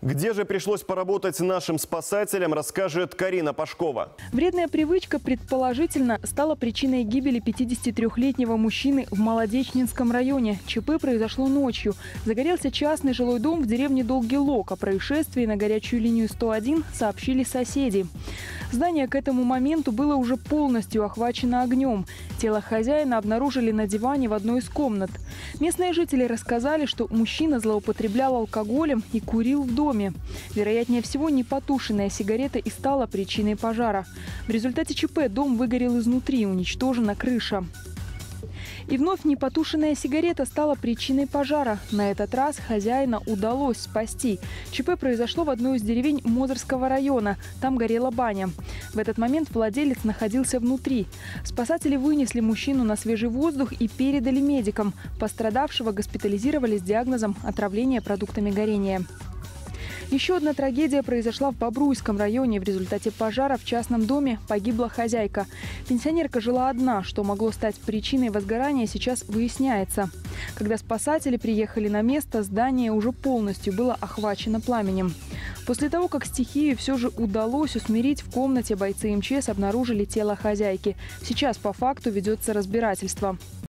Где же пришлось поработать нашим спасателям, расскажет Карина Пашкова. Вредная привычка, предположительно, стала причиной гибели 53-летнего мужчины в Молодечнинском районе. ЧП произошло ночью. Загорелся частный жилой дом в деревне Долгий Лог. О происшествии на горячую линию 101 сообщили соседи. Здание к этому моменту было уже полностью охвачено огнем. Тело хозяина обнаружили на диване в одной из комнат. Местные жители рассказали, что мужчина злоупотреблял алкоголем и курил в доме. Вероятнее всего, непотушенная сигарета и стала причиной пожара. В результате ЧП дом выгорел изнутри, уничтожена крыша. И вновь непотушенная сигарета стала причиной пожара. На этот раз хозяина удалось спасти. ЧП произошло в одной из деревень Мозырского района. Там горела баня. В этот момент владелец находился внутри. Спасатели вынесли мужчину на свежий воздух и передали медикам. Пострадавшего госпитализировали с диагнозом отравления продуктами горения. Еще одна трагедия произошла в Бобруйском районе. В результате пожара в частном доме погибла хозяйка. Пенсионерка жила одна. Что могло стать причиной возгорания, сейчас выясняется. Когда спасатели приехали на место, здание уже полностью было охвачено пламенем. После того, как стихию все же удалось усмирить, в комнате бойцы МЧС обнаружили тело хозяйки. Сейчас по факту ведется разбирательство.